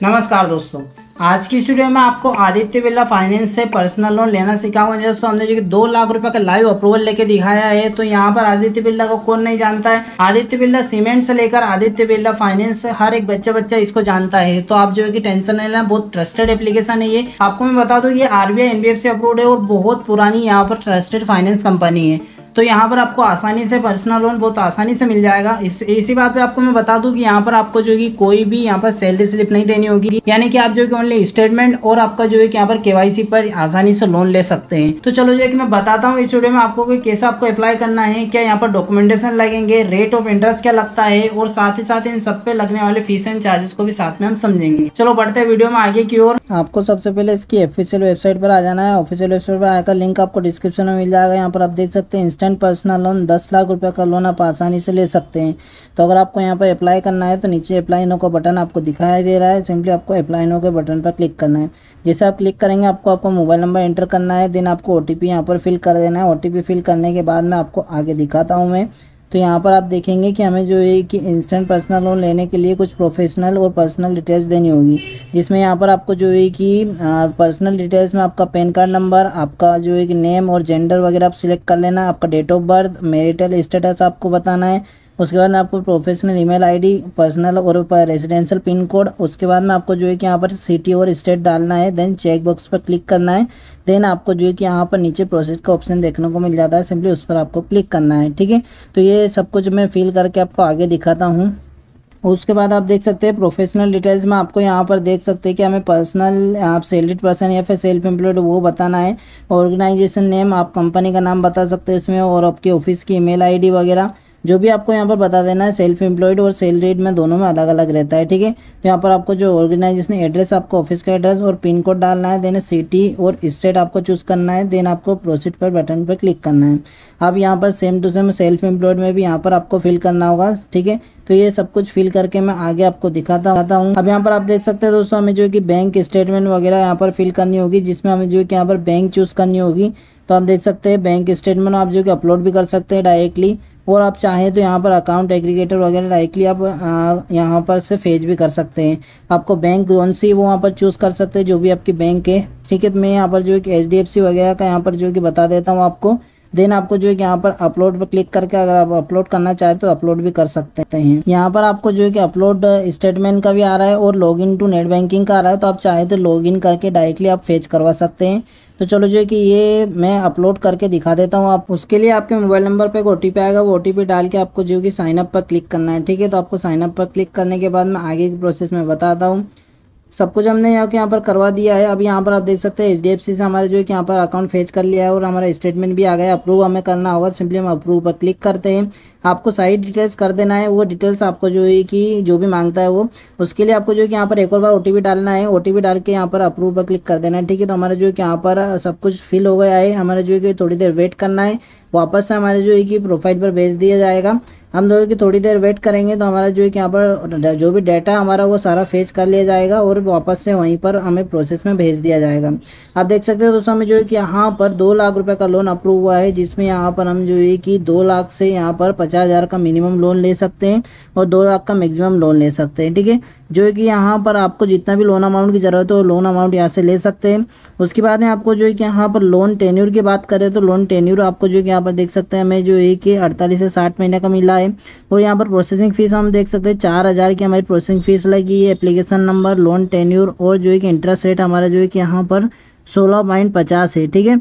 नमस्कार दोस्तों। आज की स्टूडियो में आपको आदित्य बिरला फाइनेंस से पर्सनल लोन लेना सिखाऊँगा। जैसे हमने जो कि दो लाख रुपए का लाइव अप्रूवल लेके दिखाया है तो यहाँ पर आदित्य बिरला को कौन नहीं जानता है? आदित्य बिरला सीमेंट से लेकर आदित्य बिरला फाइनेंस से हर एक बच्चा बच्चा इसको जानता है। तो आप जो है कि टेंशन नहीं लेना, बहुत ट्रस्टेड एप्लीकेशन है ये। आपको मैं बता दूँ, ये आरबीआई एनबीएफसी अप्रूव है और बहुत पुरानी यहाँ पर ट्रस्टेड फाइनेंस कंपनी है। तो यहाँ पर आपको आसानी से पर्सनल लोन बहुत आसानी से मिल जाएगा। इस, इसी बात पे आपको मैं बता दूँ कि यहाँ पर आपको जो है कोई भी यहाँ पर सैलरी स्लिप नहीं देनी होगी। यानी कि आप जो है ओनली स्टेटमेंट और आपका जो है यहाँ पर केवाईसी पर आसानी से लोन ले सकते हैं। तो चलो जो है कि मैं बताता हूँ इस वीडियो में आपको कैसे आपको अप्लाई करना है, क्या यहाँ पर डॉक्यूमेंटेशन लगेंगे रेट ऑफ़ इंटरेस्ट क्या लगता है, और साथ ही साथ इन सब पे लगने वाले फ़ीस एंड चार्जेस को भी साथ में हम समझेंगे। चलो बढ़ते हैं वीडियो में आगे की ओर। आपको सबसे पहले इसकी ऑफिशियल वेबसाइट पर आ जाना है। ऑफिशियल वेबसाइट पर आकर लिंक आपको डिस्क्रिप्शन में मिल जाएगा। यहाँ पर आप देख सकते हैं इंस्टेंट पर्सनल लोन दस लाख रुपए का लोन आप आसानी से ले सकते हैं। तो अगर आपको यहाँ पर अप्लाई करना है तो नीचे अप्लाई नो का बटन आपको दिखाई दे रहा है। सिंपली आपको अप्लाई नो के बटन पर क्लिक करना है। जैसे आप क्लिक करेंगे, आपको आपको मोबाइल नंबर एंटर करना है। देन आपको ओ टी यहाँ पर फिल कर देना है। ओटीपी फिल करने के बाद मैं आपको आगे दिखाता हूँ मैं। तो यहाँ पर आप देखेंगे कि हमें जो है कि इंस्टेंट पर्सनल लोन लेने के लिए कुछ प्रोफेशनल और पर्सनल डिटेल्स देनी होगी। जिसमें यहाँ पर आपको जो है कि पर्सनल डिटेल्स में आपका पैन कार्ड नंबर आपका जो है कि नेम और जेंडर वगैरह आप सिलेक्ट कर लेना, आपका date of birth marital status आपको बताना है। उसके बाद में आपको प्रोफेशनल ईमेल आईडी पर्सनल और रेजिडेंशियल पिन कोड उसके बाद में आपको जो है कि यहाँ पर सिटी और स्टेट डालना है देन चेक बॉक्स पर क्लिक करना है देन आपको जो है कि यहाँ पर नीचे प्रोसेस का ऑप्शन देखने को मिल जाता है सिंपली उस पर आपको क्लिक करना है, ठीक है? तो ये सब कुछ मैं फिल करके आपको आगे दिखाता हूँ। उसके बाद आप देख सकते हैं प्रोफेशनल डिटेल्स में आपको यहाँ पर देख सकते हैं कि हमें पर्सनल आप सेल्ड पर्सन या फिर सेल्फ एम्प्लॉयड वो बताना है। ऑर्गेनाइजेशन नेम आप कंपनी का नाम बता सकते हैं इसमें और आपके ऑफ़िस की ईमेल आईडी वगैरह। जो भी आपको यहाँ पर बता देना है सेल्फ एम्प्लॉयड और सेल रेट में दोनों में अलग अलग रहता है, ठीक है? तो यहाँ पर आपको जो ऑर्गेनाइजेशन एड्रेस आपको ऑफ़िस का एड्रेस और पिन कोड डालना है देन सिटी और स्टेट आपको चूज़ करना है देन आपको प्रोसीड पर बटन पर क्लिक करना है। अब यहाँ पर same to same self employed में भी यहाँ पर आपको फिल करना होगा, ठीक है? तो ये सब कुछ फिल करके मैं आगे आपको दिखाता हूँ। अब यहाँ पर आप देख सकते हैं दोस्तों, हमें जो है कि बैंक स्टेटमेंट वगैरह यहाँ पर फिल करनी होगी, जिसमें हमें जो है कि यहाँ पर बैंक चूज़ करनी होगी। तो आप देख सकते हैं बैंक स्टेटमेंट आप जो कि अपलोड भी कर सकते हैं डायरेक्टली और आप चाहें तो यहाँ पर अकाउंट एग्रीगेटर वगैरह डायरेक्टली आप यहाँ पर से फ़ेज़ भी कर सकते हैं। आपको बैंक कौन सी वो वहाँ पर चूज़ कर सकते हैं, जो भी आपकी बैंक है। ठीक है तो मैं यहाँ पर जो एक एच वगैरह का यहाँ पर जो कि बता देता हूँ आपको। देन आपको जो है कि यहाँ पर अपलोड पर क्लिक करके अगर आप अपलोड करना चाहे तो अपलोड भी कर सकते हैं। यहाँ पर आपको जो है कि अपलोड स्टेटमेंट का भी आ रहा है और लॉगिन टू नेट बैंकिंग का आ रहा है तो आप चाहे तो लॉगिन करके डायरेक्टली आप फेच करवा सकते हैं। तो चलो जो है कि ये मैं अपलोड करके दिखा देता हूँ आप। उसके लिए आपके मोबाइल नंबर पर एक ओ आएगा। वो ओ डाल के आपको जो है कि साइनअप पर क्लिक करना है। ठीक है तो आपको साइनअप पर क्लिक करने के बाद मैं आगे की प्रोसेस में बताता हूँ। सब कुछ हमने यहाँ के यहाँ पर करवा दिया है। अब यहाँ पर आप देख सकते हैं एच से हमारे जो है कि यहाँ पर अकाउंट फेच कर लिया है और हमारा स्टेटमेंट भी आ गया अप्रूव हमें करना होगा सिंपली हम अप्रूव पर क्लिक करते हैं। आपको सारी डिटेल्स कर देना है, वो डिटेल्स आपको जो है कि जो भी माँगता है वो, उसके लिए आपको जो है कि यहाँ पर एक और बार ओटीपी डालना है। ओटीपी डाल के यहाँ पर अप्रूव पर क्लिक कर देना है, ठीक है? तो हमारा जो है कि यहाँ पर सब कुछ फिल हो गया है। हमारा जो है कि थोड़ी देर वेट करना है। वापस से हमारे जो है कि प्रोफ़ाइल पर भेज दिया जाएगा। हम दो कि थोड़ी देर वेट करेंगे तो हमारा जो है कि यहाँ पर, जो भी डाटा हमारा वो सारा फेच कर लिया जाएगा और वापस से वहीं पर हमें प्रोसेस में भेज दिया जाएगा। आप देख सकते हैं दोस्तों, हमें जो है कि यहाँ पर दो लाख रुपये का लोन अप्रूव हुआ है, जिसमें यहाँ पर हम जो है कि दो लाख से यहाँ पर पचास हज़ार का मिनिमम लोन ले सकते हैं और दो लाख का मैक्सिमम लोन ले सकते हैं, ठीक है? जो है कि यहाँ पर आपको जितना भी लोन अमाउंट की ज़रूरत हो लोन अमाउंट यहाँ से ले सकते हैं। उसके बाद में आपको जो है कि यहाँ पर लोन टेन्यूर की बात करें तो लोन टेन्यूर आपको जो है कि यहाँ पर देख सकते हैं, हमें जो है कि अड़तालीस से साठ महीने का मिला है। और यहाँ पर प्रोसेसिंग फ़ीस हम देख सकते हैं, चार हज़ार की हमारी प्रोसेसिंग फ़ीस लगी है एप्लीकेशन नंबर लोन टेन्यूर और जो है कि इंटरेस्ट रेट हमारा जो है कि यहाँ पर सोलह पॉइंट पचास है, ठीक है?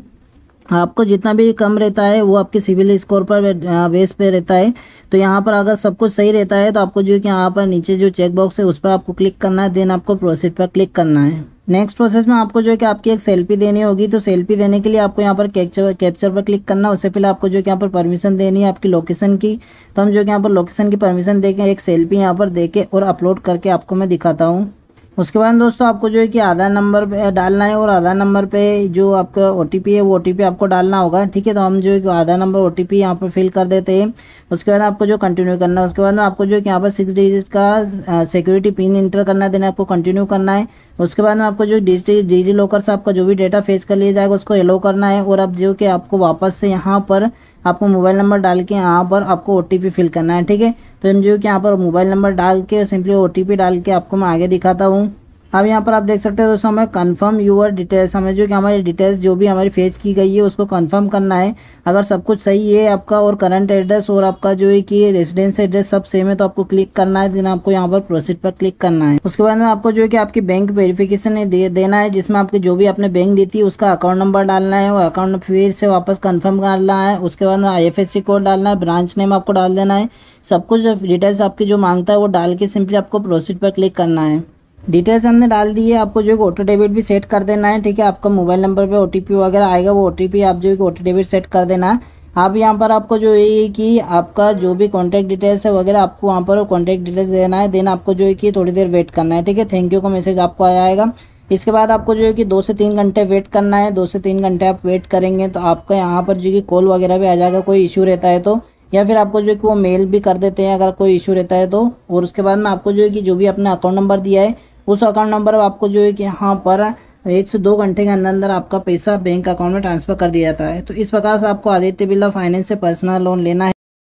आपको जितना भी कम रहता है, वो आपके सिविल स्कोर पर बेस पे रहता है। तो यहाँ पर अगर सब कुछ सही रहता है तो आपको जो कि यहाँ पर नीचे जो चेक बॉक्स है, उस पर आपको क्लिक करना है। देन आपको प्रोसीड पर क्लिक करना है। नेक्स्ट प्रोसेस में आपको जो है कि आपकी एक सेल्फी देनी होगी तो सेल्फी देने के लिए आपको यहाँ पर कैप्चर कैप्चर पर क्लिक करना उससे पहले आपको जो कि यहाँ पर परमिशन देनी है आपकी लोकेशन की। तो हम जो कि यहाँ पर लोकेशन की परमिशन दे के एक सेल्फी यहाँ पर दे के और अपलोड करके आपको मैं दिखाता हूँ। उसके बाद दोस्तों आपको जो है कि आधार नंबर डालना है और आधार नंबर पे जो आपका ओटीपी है, वो ओटीपी आपको डालना होगा, ठीक है? तो हम जो है कि Aadhaar number O T P यहाँ पर फिल कर देते हैं। उसके बाद आपको जो कंटिन्यू करना है, उसके बाद आपको जो है कि यहाँ पर सिक्स डिजिट का सिक्योरिटी पिन इंटर करना देना आपको कंटिन्यू करना है। उसके बाद में आपको जो डिजिटल डिजी लॉकर से आपका जो भी डेटा फेस कर लिया जाएगा, उसको एलो करना है और अब जो कि आपको वापस से यहाँ पर आपको मोबाइल नंबर डाल के यहाँ पर आपको ओटीपी फिल करना है, ठीक है? तो एम जी के यहाँ पर मोबाइल नंबर डाल के सिंपली ओटीपी डाल के आपको मैं आगे दिखाता हूँ। अब यहाँ पर आप देख सकते हैं दोस्तों हमें कन्फर्म यूर डिटेल्स हमें जो कि हमारी डिटेल्स जो भी हमारी फेच की गई है उसको कन्फर्म करना है। अगर सब कुछ सही है आपका और करंट एड्रेस और आपका जो है कि रेजिडेंस एड्रेस सब सेम है तो आपको क्लिक करना है देन आपको यहाँ पर प्रोसीड पर क्लिक करना है। उसके बाद में आपको जो है कि आपकी बैंक वेरिफिकेशन दे, देना है जिसमें आपकी जो भी आपने बैंक दी थी उसका अकाउंट नंबर डालना है और अकाउंट फिर से वापस कन्फर्म करना है। उसके बाद में आईएफएससी कोड डालना है ब्रांच नेम आपको डाल देना है। सब कुछ डिटेल्स आपकी जो माँगता है वो डाल के सिंपली आपको प्रोसीड पर क्लिक करना है। डिटेल्स हमने डाल दी है। आपको जो है ऑटो डेबिट भी सेट कर देना है, ठीक है? आपका मोबाइल नंबर पे ओटीपी वगैरह आएगा, वो ओटीपी आप जो है ऑटो डेबिट सेट कर देना है। आप यहाँ पर आपको जो है कि आपका जो भी कॉन्टैक्ट डिटेल्स है वगैरह आपको वहाँ पर कॉन्टैक्ट डिटेल्स देना है। देन आपको जो है कि थोड़ी देर वेट करना है, ठीक है? थैंक यू का मैसेज आपको आएगा। इसके बाद आपको जो है कि दो से तीन घंटे वेट करना है। दो से तीन घंटे आप वेट करेंगे तो आपका यहाँ पर जो कि कॉल वगैरह भी आ जाएगा, कोई इशू रहता है तो। या फिर आपको जो है कि वो मेल भी कर देते हैं अगर कोई इशू रहता है तो। और उसके बाद में आपको जो है कि जो भी अपना अकाउंट नंबर दिया है उस अकाउंट नंबर आपको जो है कि यहाँ पर एक से दो घंटे के अंदर अंदर आपका पैसा बैंक अकाउंट में ट्रांसफ़र कर दिया जाता है। तो इस प्रकार से आपको आदित्य बिरला फाइनेंस से पर्सनल लोन लेना है।